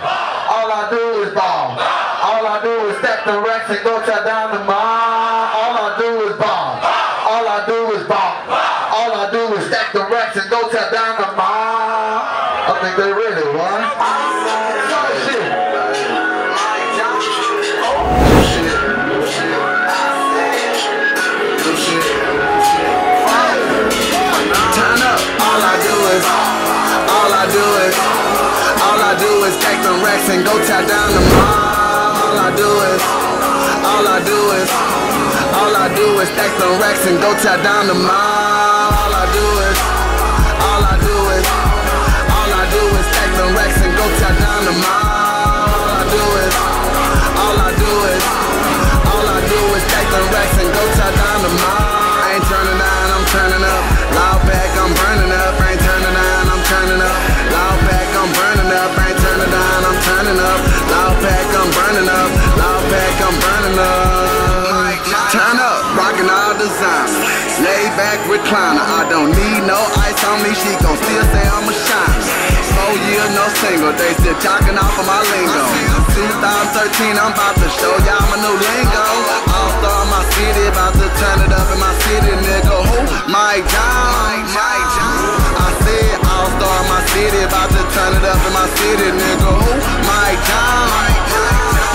All I do is ball. All I do is stack the racks and go try down the mall. All I do is ball. All I do is ball. All I do is stack the racks and go try down the mall. I think they really and go tie down the mall. All I do is, all I do is, all I do is stack the racks and go tie down the mall. Back, recliner. I don't need no ice on me. She gon' still say I'm a shine. Four year, no single. They still jocking off of my lingo. 2013, I'm about to show y'all my new lingo. All star my city, about to turn it up in my city, nigga. Who? Mike Jones. I said all star my city, about to turn it up in my city, nigga. Who? Mike Jones.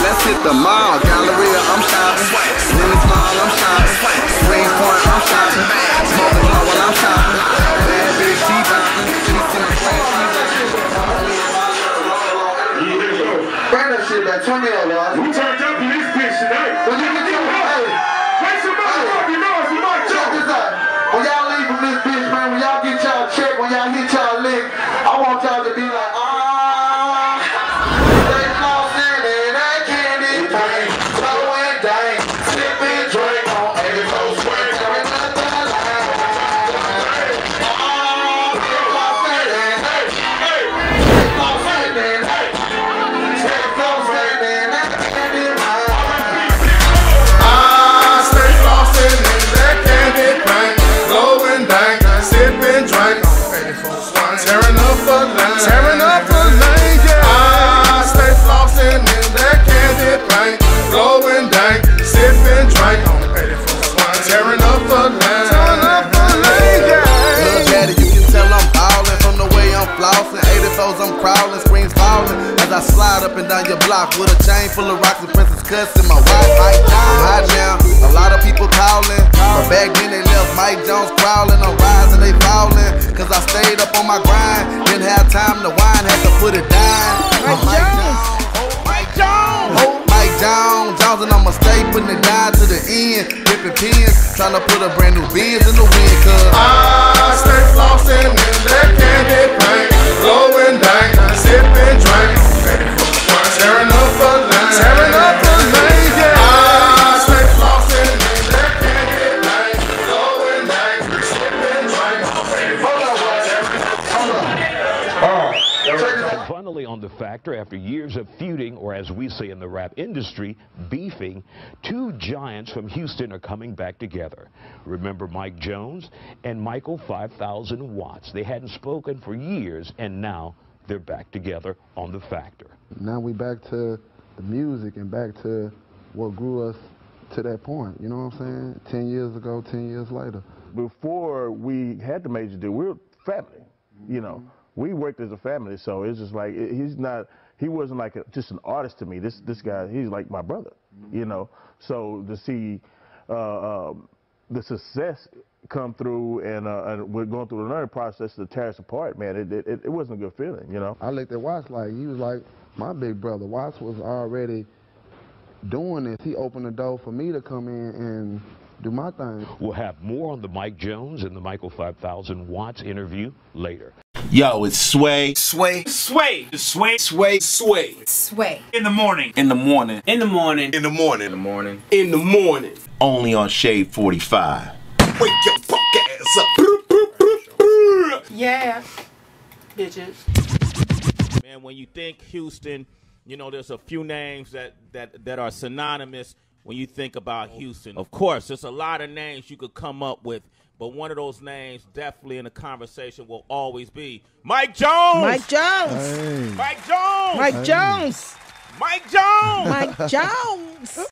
Let's hit the mall, Galleria, I'm shopping. Lenox Mall, I'm shopping. Greenspoint, I'm Bring that shit back. 84s, I'm screens falling as I slide up and down your block with a chain full of rocks and princess cuts and my wife Mike Jones. High now, a lot of people calling, but back then they left Mike Jones crawling. I'm rising, they falling, cause I stayed up on my grind. Didn't have time to whine, had to put it down. I'm Mike Jones. Mike Jones. Oh, Mike Jones, Jones, and I'ma stay putting it down to the end. Ripping pins, trying to put a brand new Benz in the wind, cause I stay flossing in that candy paint, blowing dank, Finally, on the factor, after years of feuding, or as we say in the rap industry, beefing, two giants from Houston are coming back together. Remember Mike Jones and Michael 5000 Watts. They hadn't spoken for years, and now they're back together on the factor. now we back to the music and back to what grew us to that point. You know what I'm saying? Ten years ago, ten years later. before we had the major deal, we were family. You know, we worked as a family, so it's just like he's not. He wasn't like a, just an artist to me. This this guy, he's like my brother. You know, so to see uh, um, the success come through and, uh, and we're going through the learning process to tear us apart, man. It, it it wasn't a good feeling. You know. I looked at Watts like he was like my big brother. Watts was already doing this. He opened the door for me to come in and do my thing. We'll have more on the Mike Jones and the Michael 5000 Watts interview later. Yo, it's Sway. Sway. Sway. Sway. Sway. Sway. Sway. In the morning. In the morning. In the morning. In the morning. In the morning. In the morning. Only on Shade 45. Wake your punk ass up. Yeah. Bitches. Man, when you think Houston, you know, there's a few names that, that, that are synonymous when you think about Houston. Of course, there's a lot of names you could come up with, but one of those names definitely in the conversation will always be Mike Jones. Mike Jones. Hey. Mike Jones. Mike Jones. Mike Jones. Mike Jones.